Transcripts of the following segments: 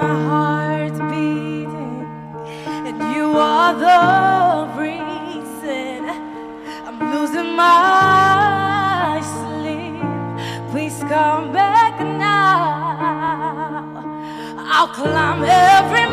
my heart beating, and you are the reason I'm losing my sleep. Please come back now. I'll climb every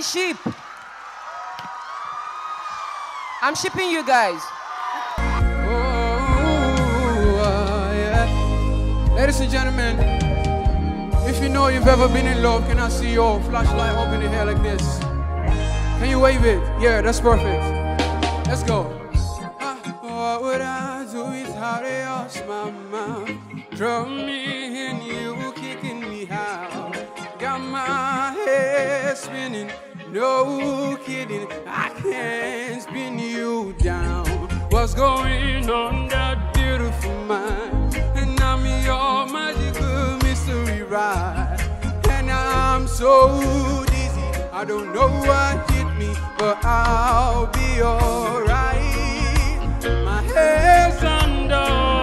my sheep. I'm shipping you guys. Oh, Ladies and gentlemen, if you know you've ever been in love, can I see your flashlight up in the air like this? Can you wave it? Yeah, that's perfect. Let's go. Uh, what would I do without yours, mama? Me in, you kicking me out. Got my head spinning. No kidding, I can't spin you down. What's going on that beautiful mind? And I'm your magical mystery ride. And I'm so dizzy, I don't know what hit me, but I'll be alright. My head's under.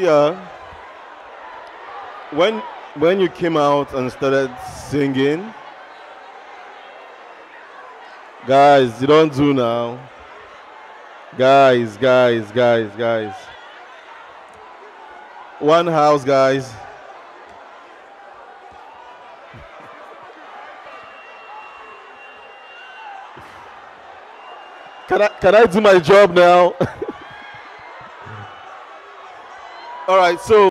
Sia, when when you came out and started singing, guys, you don't do now. Guys, guys, guys, guys. One house, guys. Can I, can I do my job now? All right, so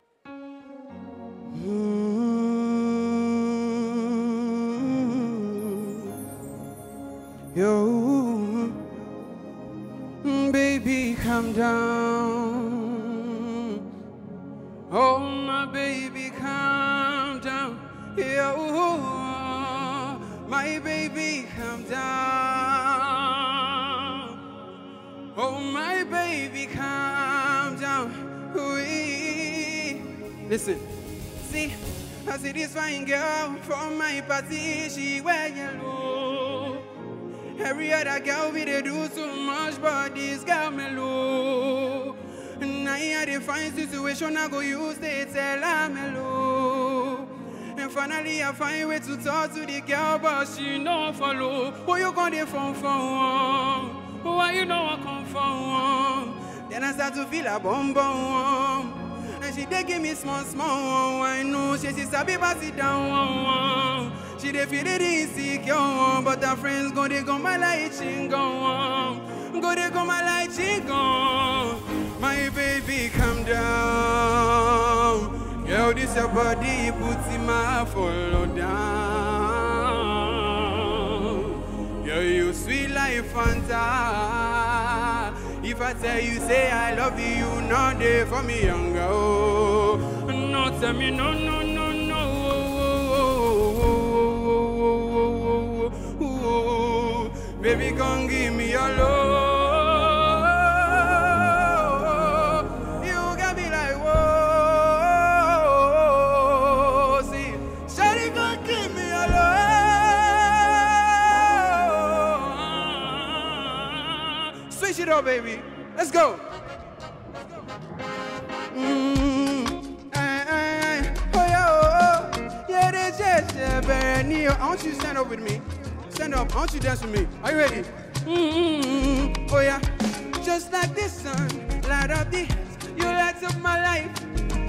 girl from my party, she wear yellow. Every other girl we they do so much, but this girl mellow. And I had a fine situation, I go use they tell her mellow. And finally I find way to talk to the girl, but she no follow. Who you gonna phone for? one? Why you know I come for? one? Then I start to feel a bum bum. Um? She dey give me small small. Oh, oh, I know she she sabi pass it down. Oh, she dey feel it insecure, but her friends go dey go my light she go Go dey go my light she go. My baby, calm down. Girl, this your body puts in my follow down. Girl, you sweet like Fanta. If I tell you, say I love you, you know they for me younger. Oh. No, tell me no, no, no, no. Baby, like, whoa. See, Shawty, come give me your love. Baby. Let's go. Mm, eh, eh, oh, oh, oh. I want you to stand up with me. Stand up. I want you to dance with me. Are you ready? Mm, oh, yeah. Just like the sun, light up the You light up my life.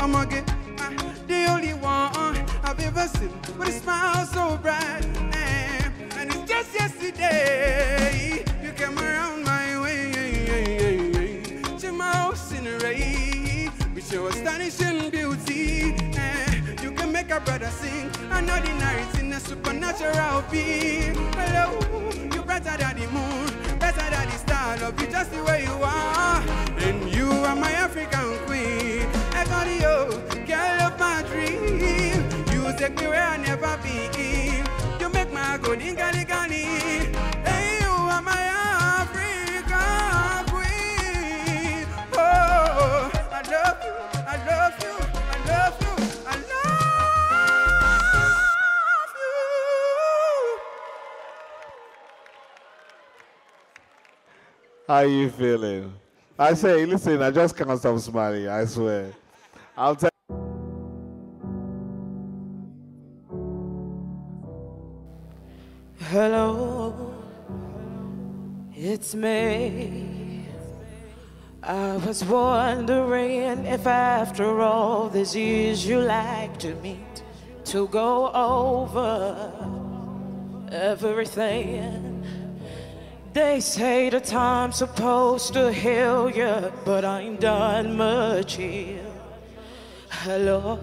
I'm gonna get uh, the only one I've ever seen with a smile so bright. eh. And it's just yesterday you came around your astonishing beauty. eh. You can make a brother sing another night in a supernatural beat. Hello, you're brighter than the moon, better than the star. Love you just the way you are, and you are my African queen. I got you, girl of my dream. You take me where I never been. You make my go dinga dinga how you feeling? I say, listen, I just can't stop smiling. I swear. I'll tell. Hello, it's me. I was wondering if after all these years you like to meet to go over everything. They say the time's supposed to heal you, but I ain't done much here. Hello,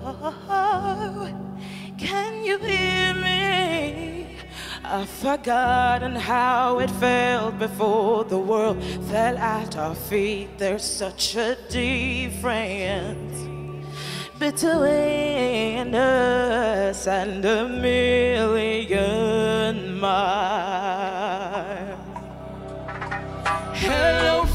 can you hear me? I've forgotten how it felt before the world fell at our feet. There's such a difference between us and a million miles. Hello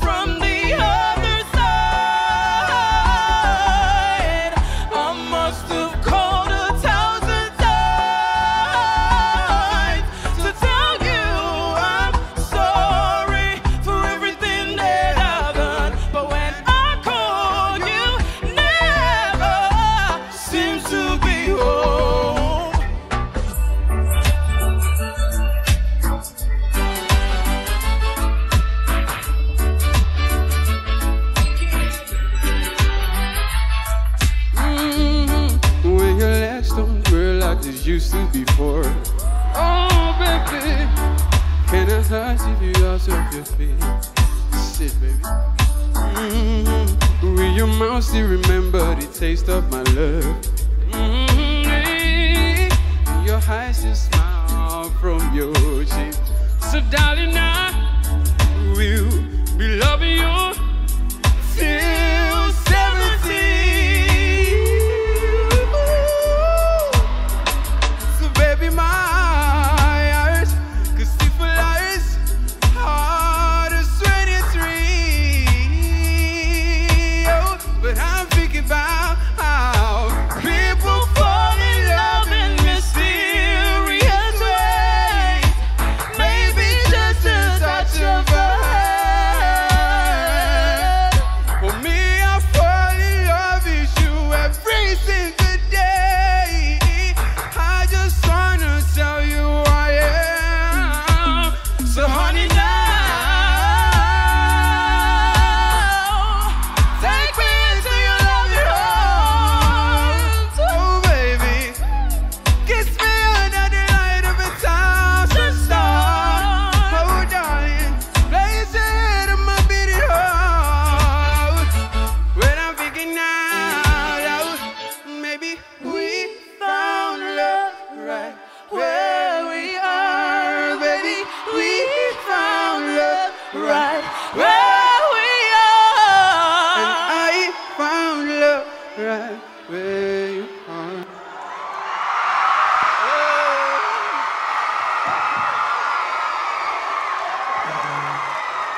right where you are.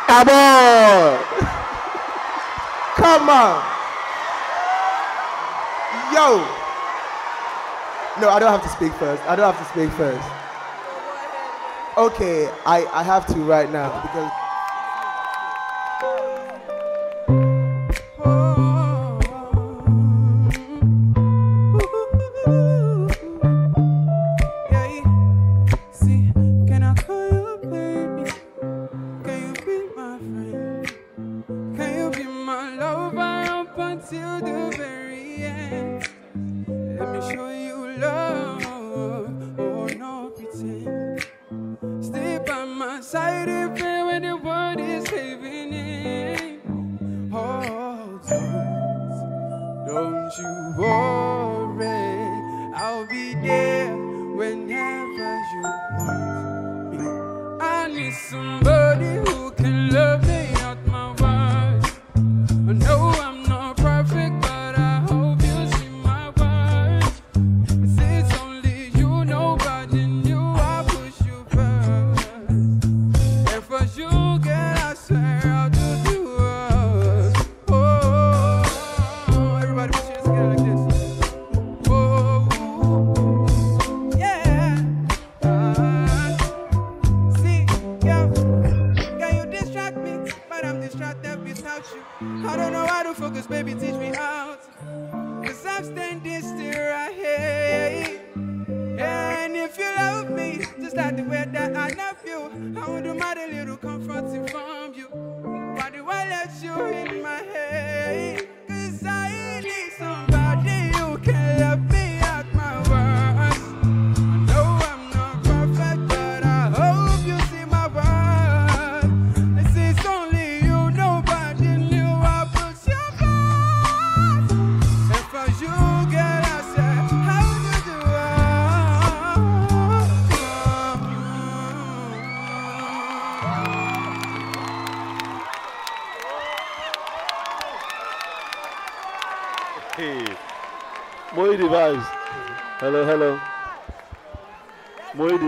Come on! Come on! Yo! No, I don't have to speak first. I don't have to speak first. Okay, I, I have to right now because.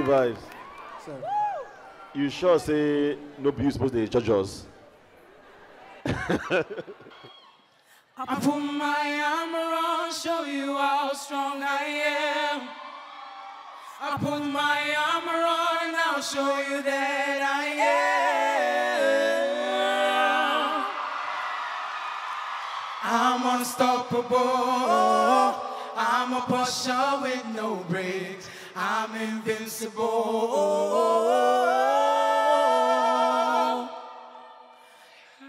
vibes. Sir. You sure say no be you supposed to judge us? I put my armor on, show you how strong I am. I put my armor on and I'll show you that I am. I'm unstoppable. I'm a pusher with no brakes. I'm invincible.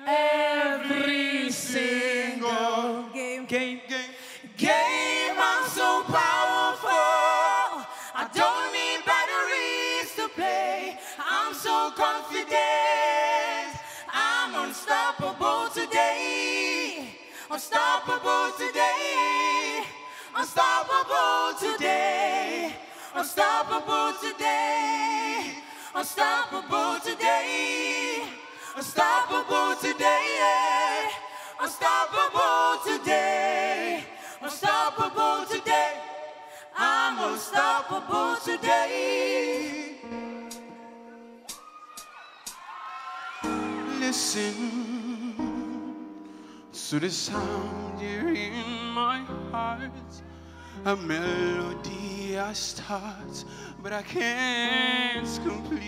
Every single game, game, game, game, I'm so powerful. I don't need batteries to play. I'm so confident. I'm unstoppable today. Unstoppable today. Unstoppable today. Unstoppable today. Unstoppable today. Unstoppable today. Unstoppable today. Unstoppable today. I'm unstoppable today. Listen to the sound here in my heart. A melody I start, but I can't complete.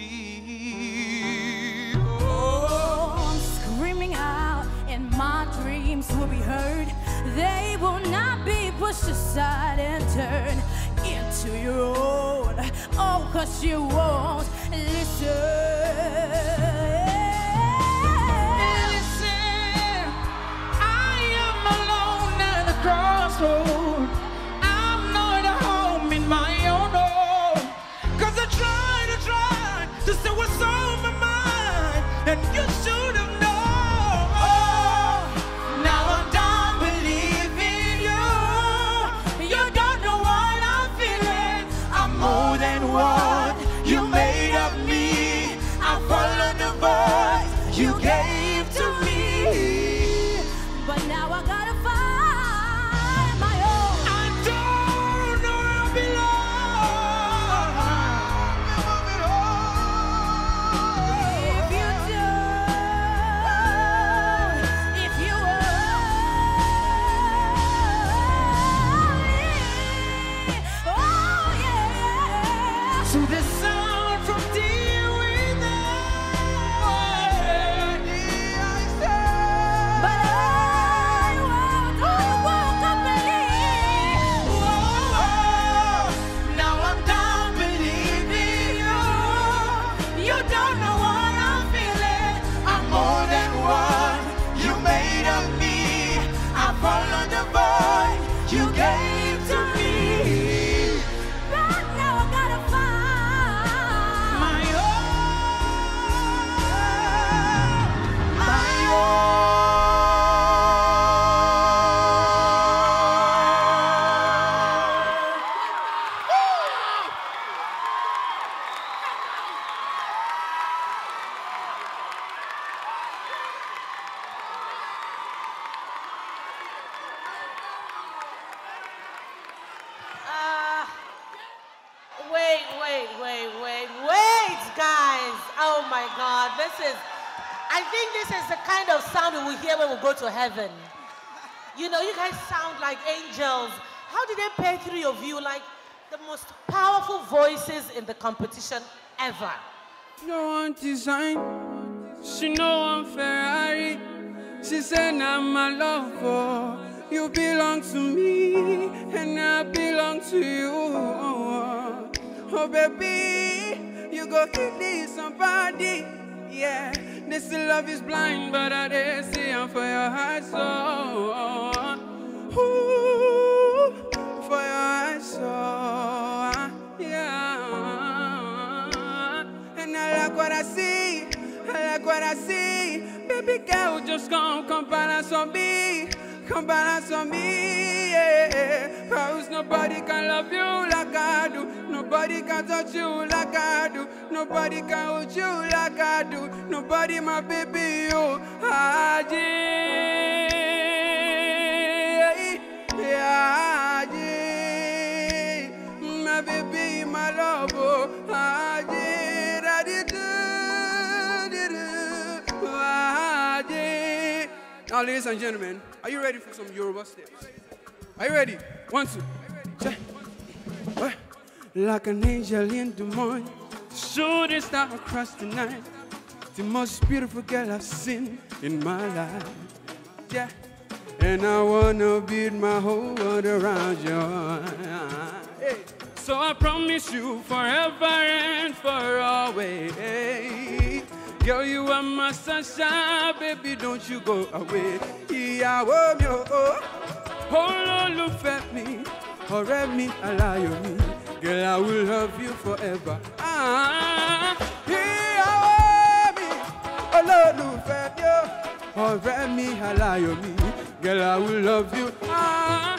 Oh. I'm screaming out, and my dreams will be heard. They will not be pushed aside and turned into your own. Oh, cause you won't listen. Listen, powerful voices in the competition ever? No one design. She Ferrari. She said I'm lover. Oh, you belong to me, and I belong to you. Oh baby, you go this somebody. Yeah, this love is blind, but I did see I'm for your heart, oh, so oh, See. Baby girl, just come, come balance on me, come balance on me, yeah. Cause nobody can love you like I do, nobody can touch you like I do, nobody can hold you like I do, nobody my baby, you. I yeah, Now, ladies and gentlemen, are you ready for some Yoruba steps? Are you ready? One, two. Like an angel in the morning, shooting star across the night, the most beautiful girl I've seen in my life. Yeah. And I wanna build my whole world around you. So I promise you forever and for always. Girl, you are my sunshine, baby, don't you go away. Ìyàwó mi o, olólùfẹ́ mi, ọ̀rẹ́ me aláyọ̀ mi. Girl, I will love you forever. Ah, ìyàwó mi, olólùfẹ́ mi o, ọ̀rẹ́ me aláyọ̀ mi. Girl, I will love you. Ah.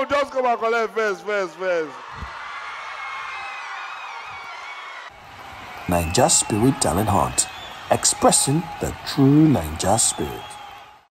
No, just come and collect first, first, first. Naija Spirit Talent Hunt, expressing the true Naija Spirit.